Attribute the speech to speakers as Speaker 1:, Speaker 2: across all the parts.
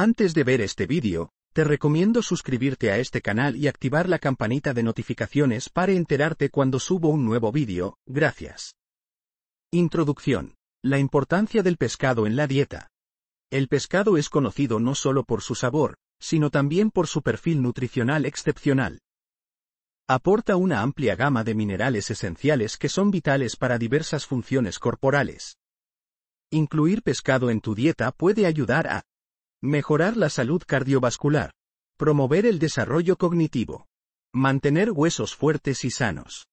Speaker 1: Antes de ver este vídeo, te recomiendo suscribirte a este canal y activar la campanita de notificaciones para enterarte cuando subo un nuevo vídeo, gracias. Introducción. La importancia del pescado en la dieta. El pescado es conocido no solo por su sabor, sino también por su perfil nutricional excepcional. Aporta una amplia gama de minerales esenciales que son vitales para diversas funciones corporales. Incluir pescado en tu dieta puede ayudar a mejorar la salud cardiovascular, promover el desarrollo cognitivo, mantener huesos fuertes y sanos.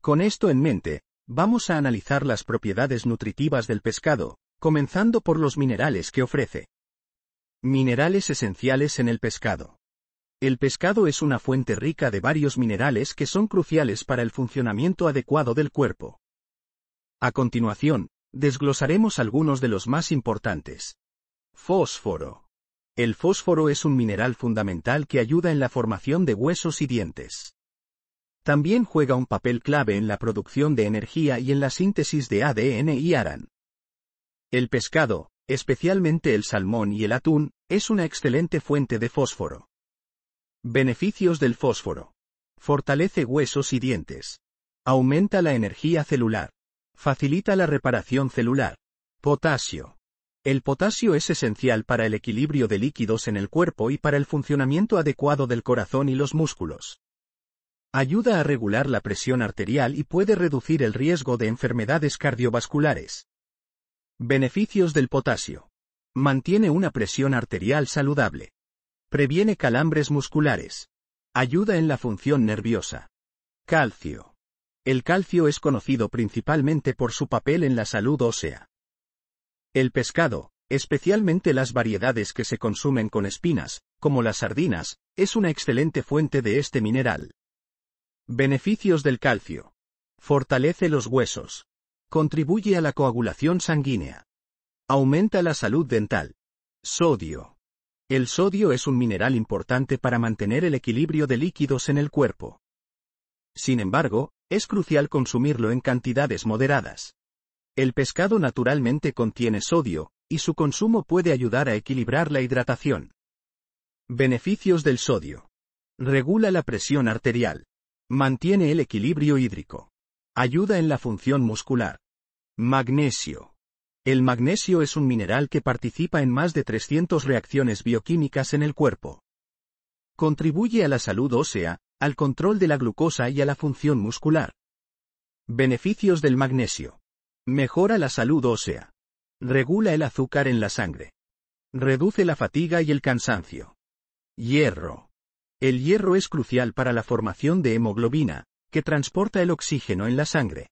Speaker 1: Con esto en mente, vamos a analizar las propiedades nutritivas del pescado, comenzando por los minerales que ofrece. Minerales esenciales en el pescado. El pescado es una fuente rica de varios minerales que son cruciales para el funcionamiento adecuado del cuerpo. A continuación, desglosaremos algunos de los más importantes. Fósforo. El fósforo es un mineral fundamental que ayuda en la formación de huesos y dientes. También juega un papel clave en la producción de energía y en la síntesis de ADN y ARAN. El pescado, especialmente el salmón y el atún, es una excelente fuente de fósforo. Beneficios del fósforo. Fortalece huesos y dientes. Aumenta la energía celular. Facilita la reparación celular. Potasio. El potasio es esencial para el equilibrio de líquidos en el cuerpo y para el funcionamiento adecuado del corazón y los músculos. Ayuda a regular la presión arterial y puede reducir el riesgo de enfermedades cardiovasculares. Beneficios del potasio. Mantiene una presión arterial saludable. Previene calambres musculares. Ayuda en la función nerviosa. Calcio. El calcio es conocido principalmente por su papel en la salud ósea. El pescado, especialmente las variedades que se consumen con espinas, como las sardinas, es una excelente fuente de este mineral. Beneficios del calcio. Fortalece los huesos. Contribuye a la coagulación sanguínea. Aumenta la salud dental. Sodio. El sodio es un mineral importante para mantener el equilibrio de líquidos en el cuerpo. Sin embargo, es crucial consumirlo en cantidades moderadas. El pescado naturalmente contiene sodio, y su consumo puede ayudar a equilibrar la hidratación. Beneficios del sodio. Regula la presión arterial. Mantiene el equilibrio hídrico. Ayuda en la función muscular. Magnesio. El magnesio es un mineral que participa en más de 300 reacciones bioquímicas en el cuerpo. Contribuye a la salud ósea, al control de la glucosa y a la función muscular. Beneficios del magnesio. Mejora la salud ósea. Regula el azúcar en la sangre. Reduce la fatiga y el cansancio. Hierro. El hierro es crucial para la formación de hemoglobina, que transporta el oxígeno en la sangre.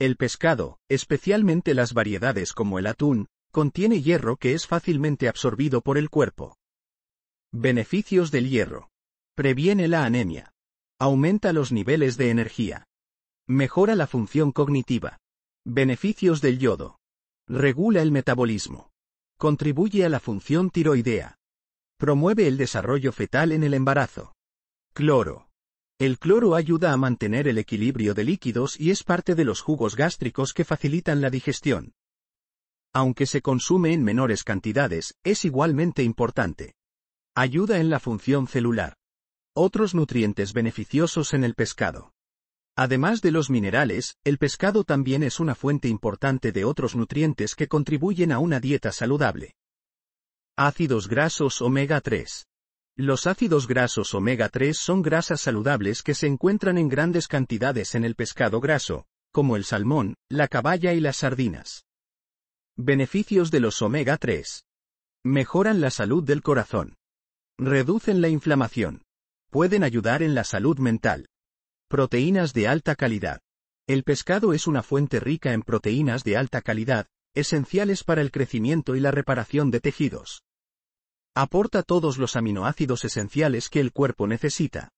Speaker 1: El pescado, especialmente las variedades como el atún, contiene hierro que es fácilmente absorbido por el cuerpo. Beneficios del hierro. Previene la anemia. Aumenta los niveles de energía. Mejora la función cognitiva. Beneficios del yodo. Regula el metabolismo. Contribuye a la función tiroidea. Promueve el desarrollo fetal en el embarazo. Cloro. El cloro ayuda a mantener el equilibrio de líquidos y es parte de los jugos gástricos que facilitan la digestión. Aunque se consume en menores cantidades, es igualmente importante. Ayuda en la función celular. Otros nutrientes beneficiosos en el pescado. Además de los minerales, el pescado también es una fuente importante de otros nutrientes que contribuyen a una dieta saludable. Ácidos grasos omega 3. Los ácidos grasos omega 3 son grasas saludables que se encuentran en grandes cantidades en el pescado graso, como el salmón, la caballa y las sardinas. Beneficios de los omega 3. Mejoran la salud del corazón. Reducen la inflamación. Pueden ayudar en la salud mental. Proteínas de alta calidad. El pescado es una fuente rica en proteínas de alta calidad, esenciales para el crecimiento y la reparación de tejidos. Aporta todos los aminoácidos esenciales que el cuerpo necesita.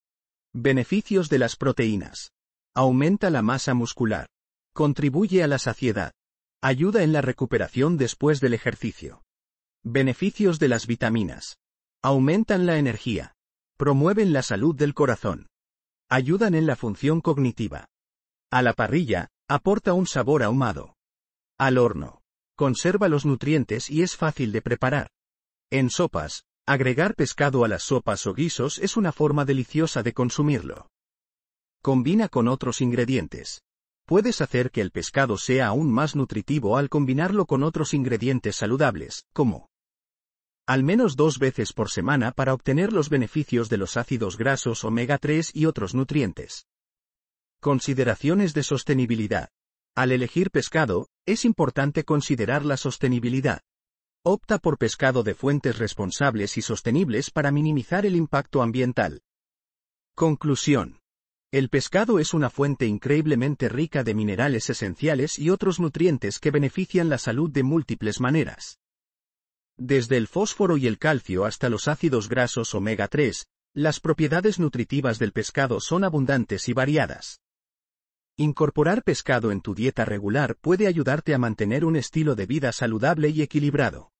Speaker 1: Beneficios de las proteínas. Aumenta la masa muscular. Contribuye a la saciedad. Ayuda en la recuperación después del ejercicio. Beneficios de las vitaminas. Aumentan la energía. Promueven la salud del corazón. Ayudan en la función cognitiva. A la parrilla, aporta un sabor ahumado. Al horno. Conserva los nutrientes y es fácil de preparar. En sopas, agregar pescado a las sopas o guisos es una forma deliciosa de consumirlo. Combina con otros ingredientes. Puedes hacer que el pescado sea aún más nutritivo al combinarlo con otros ingredientes saludables, como al menos dos veces por semana para obtener los beneficios de los ácidos grasos omega 3 y otros nutrientes. Consideraciones de sostenibilidad. Al elegir pescado, es importante considerar la sostenibilidad. Opta por pescado de fuentes responsables y sostenibles para minimizar el impacto ambiental. Conclusión. El pescado es una fuente increíblemente rica de minerales esenciales y otros nutrientes que benefician la salud de múltiples maneras. Desde el fósforo y el calcio hasta los ácidos grasos omega 3, las propiedades nutritivas del pescado son abundantes y variadas. Incorporar pescado en tu dieta regular puede ayudarte a mantener un estilo de vida saludable y equilibrado.